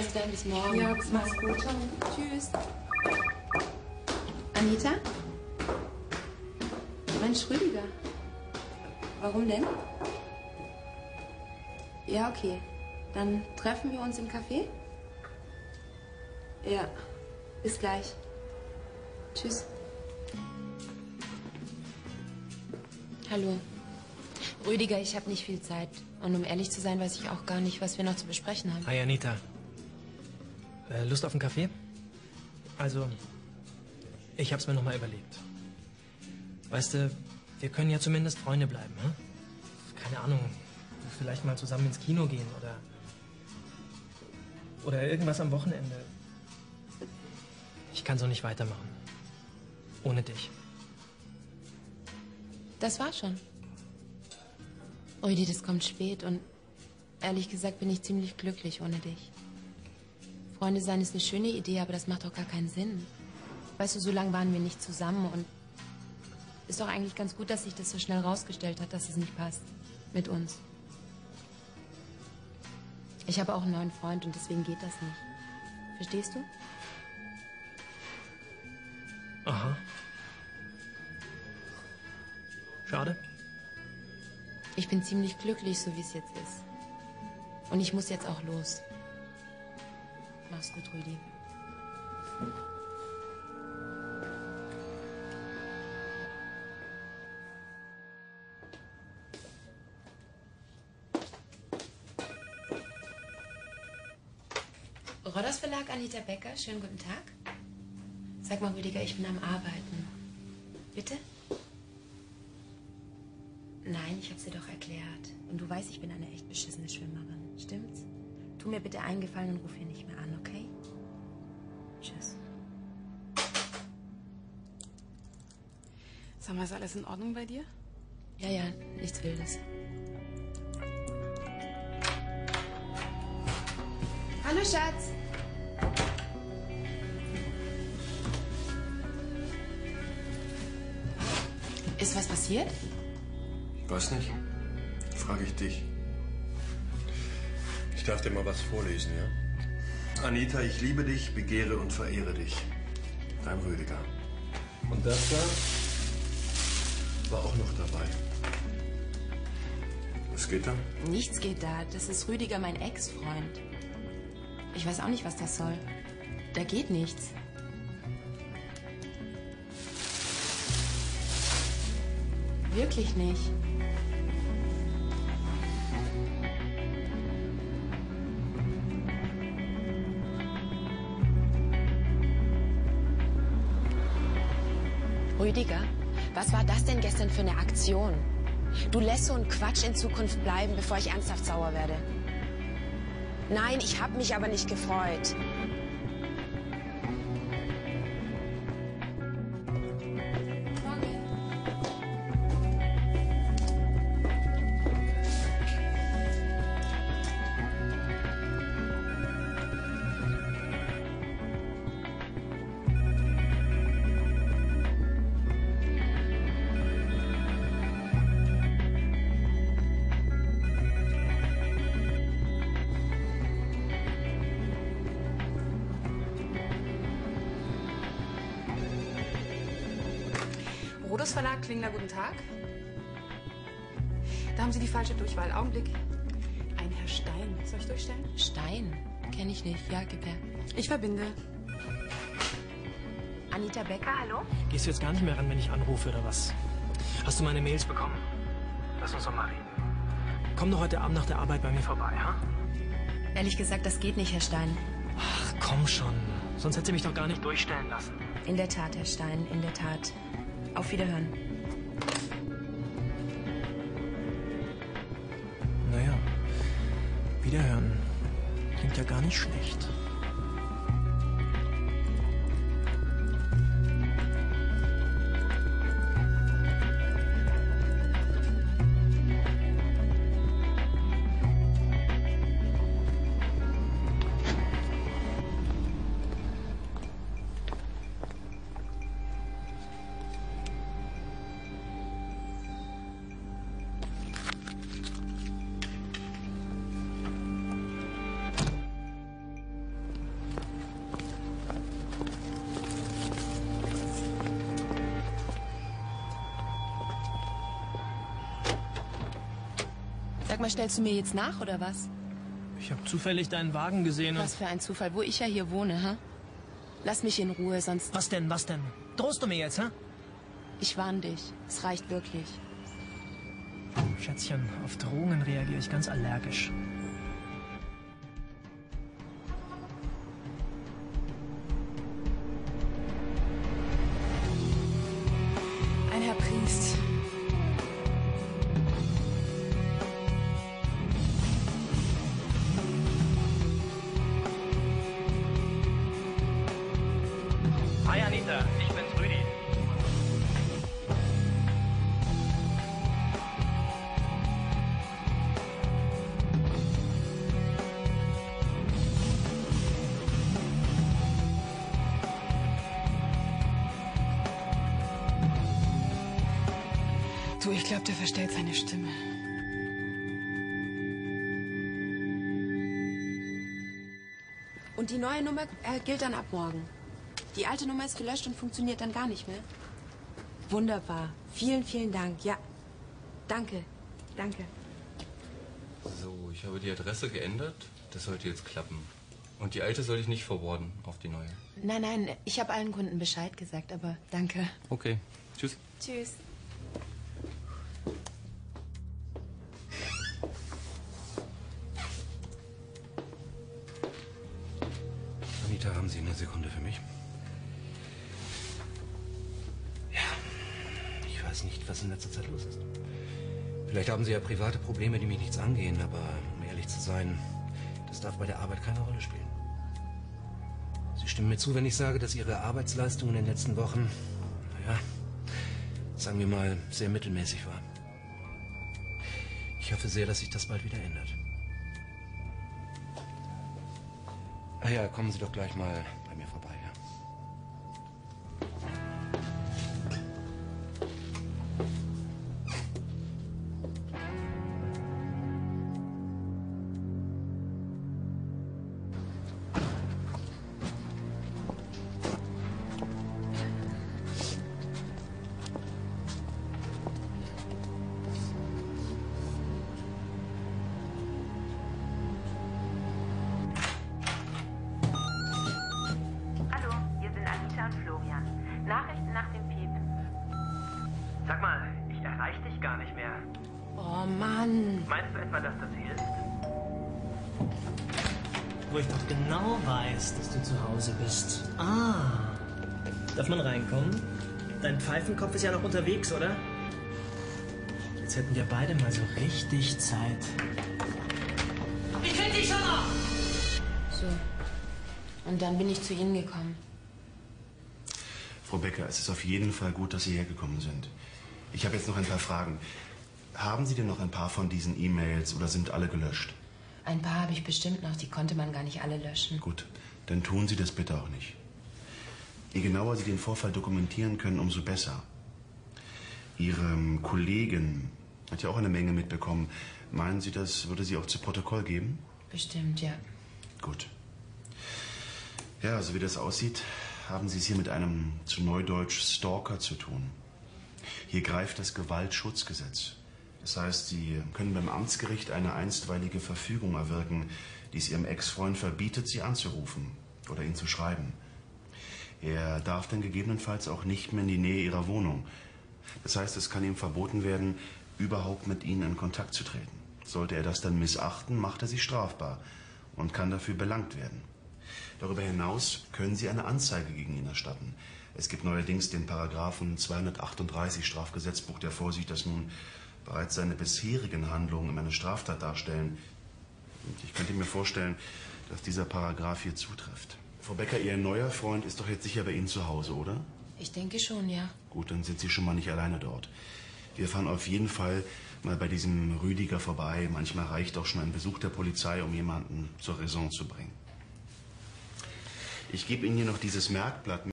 Also dann bis morgen. Ja, bis Mach's gut. Ciao. Tschüss. Anita? Mensch, Rüdiger. Warum denn? Ja, okay. Dann treffen wir uns im Café? Ja. Bis gleich. Tschüss. Hallo. Rüdiger, ich habe nicht viel Zeit. Und um ehrlich zu sein, weiß ich auch gar nicht, was wir noch zu besprechen haben. Hi, Anita. Äh, Lust auf einen Kaffee? Also, ich hab's mir nochmal überlegt. Weißt du, wir können ja zumindest Freunde bleiben, hm? Keine Ahnung, vielleicht mal zusammen ins Kino gehen oder... Oder irgendwas am Wochenende. Ich kann so nicht weitermachen. Ohne dich. Das war schon. Rüdi, das kommt spät und ehrlich gesagt bin ich ziemlich glücklich ohne dich. Freunde sein ist eine schöne Idee, aber das macht doch gar keinen Sinn. Weißt du, so lange waren wir nicht zusammen und ist doch eigentlich ganz gut, dass sich das so schnell rausgestellt hat, dass es nicht passt mit uns. Ich habe auch einen neuen Freund und deswegen geht das nicht. Verstehst du? Aha. Schade. Ich bin ziemlich glücklich, so wie es jetzt ist. Und ich muss jetzt auch los. Mach's gut, Rüdi. Rodders Verlag, Anita Becker. Schönen guten Tag. Sag mal, Rüdiger, ich bin am Arbeiten. Bitte? Nein, ich hab's dir doch erklärt. Und du weißt, ich bin eine echt beschissene Schwimmerin. Stimmt's? Tu mir bitte einen Gefallen und ruf hier nicht mehr an, okay? Tschüss. Sag mal, ist alles in Ordnung bei dir? Ja, ja, nichts Wildes. Hallo, Schatz. Ist was passiert? Weiß nicht. Frage ich dich. Ich darf dir mal was vorlesen, ja? Anita, ich liebe dich, begehre und verehre dich. Dein Rüdiger. Und das da war auch noch dabei. Was geht da? Nichts geht da. Das ist Rüdiger, mein Ex-Freund. Ich weiß auch nicht, was das soll. Da geht nichts. Wirklich nicht. Rüdiger, was war das denn gestern für eine Aktion? Du lässt so einen Quatsch in Zukunft bleiben, bevor ich ernsthaft sauer werde. Nein, ich habe mich aber nicht gefreut. Verlag, Klingler, guten Tag. Da haben Sie die falsche Durchwahl. Augenblick. Ein Herr Stein. Soll ich durchstellen? Stein? Kenne ich nicht. Ja, gib her. Ich verbinde. Anita Becker, hallo? Gehst du jetzt gar nicht mehr ran, wenn ich anrufe oder was? Hast du meine Mails bekommen? Lass uns doch mal reden. Komm doch heute Abend nach der Arbeit bei mir vorbei, ha? Ehrlich gesagt, das geht nicht, Herr Stein. Ach, komm schon. Sonst hätte sie mich doch gar nicht durchstellen lassen. In der Tat, Herr Stein, in der Tat. Auf Wiederhören. Naja, wiederhören. Klingt ja gar nicht schlecht. Sag mal, stellst du mir jetzt nach oder was? Ich habe zufällig deinen Wagen gesehen und... Was für ein Zufall, wo ich ja hier wohne, hä? Lass mich in Ruhe, sonst... Was denn, was denn? Drohst du mir jetzt, hä? Ich warn dich. Es reicht wirklich. Schätzchen, auf Drohungen reagiere ich ganz allergisch. Anita, ich bin's Rüdi. Du, ich glaube, der verstellt seine Stimme. Und die neue Nummer äh, gilt dann ab morgen. Die alte Nummer ist gelöscht und funktioniert dann gar nicht mehr. Wunderbar. Vielen, vielen Dank. Ja. Danke. Danke. So, ich habe die Adresse geändert. Das sollte jetzt klappen. Und die alte soll ich nicht forwarden auf die neue. Nein, nein, ich habe allen Kunden Bescheid gesagt, aber danke. Okay, tschüss. Tschüss. Anita, haben Sie eine Sekunde für mich? In letzter Zeit los ist. Vielleicht haben Sie ja private Probleme, die mich nichts angehen, aber um ehrlich zu sein, das darf bei der Arbeit keine Rolle spielen. Sie stimmen mir zu, wenn ich sage, dass Ihre Arbeitsleistung in den letzten Wochen, naja, sagen wir mal, sehr mittelmäßig war. Ich hoffe sehr, dass sich das bald wieder ändert. Ah ja, kommen Sie doch gleich mal etwa, dass das hilft? Wo ich doch genau weiß, dass du zu Hause bist. Ah. Darf man reinkommen? Dein Pfeifenkopf ist ja noch unterwegs, oder? Jetzt hätten wir beide mal so richtig Zeit. Ich krieg dich schon noch! So. Und dann bin ich zu Ihnen gekommen. Frau Becker, es ist auf jeden Fall gut, dass Sie hergekommen sind. Ich habe jetzt noch ein paar Fragen. Haben Sie denn noch ein paar von diesen E-Mails oder sind alle gelöscht? Ein paar habe ich bestimmt noch, die konnte man gar nicht alle löschen. Gut, dann tun Sie das bitte auch nicht. Je genauer Sie den Vorfall dokumentieren können, umso besser. Ihre Kollegin hat ja auch eine Menge mitbekommen. Meinen Sie, das würde sie auch zu Protokoll geben? Bestimmt, ja. Gut. Ja, so wie das aussieht, haben Sie es hier mit einem zu Neudeutsch Stalker zu tun. Hier greift das Gewaltschutzgesetz. Das heißt, Sie können beim Amtsgericht eine einstweilige Verfügung erwirken, die es Ihrem Ex-Freund verbietet, Sie anzurufen oder ihn zu schreiben. Er darf dann gegebenenfalls auch nicht mehr in die Nähe Ihrer Wohnung. Das heißt, es kann ihm verboten werden, überhaupt mit Ihnen in Kontakt zu treten. Sollte er das dann missachten, macht er Sie strafbar und kann dafür belangt werden. Darüber hinaus können Sie eine Anzeige gegen ihn erstatten. Es gibt neuerdings den Paragraphen 238 Strafgesetzbuch, der vorsieht, dass nun bereits seine bisherigen Handlungen eine Straftat darstellen. Und ich könnte mir vorstellen, dass dieser Paragraph hier zutrifft. Frau Becker, Ihr neuer Freund ist doch jetzt sicher bei Ihnen zu Hause, oder? Ich denke schon, ja. Gut, dann sind Sie schon mal nicht alleine dort. Wir fahren auf jeden Fall mal bei diesem Rüdiger vorbei. Manchmal reicht auch schon ein Besuch der Polizei, um jemanden zur Raison zu bringen. Ich gebe Ihnen hier noch dieses Merkblatt.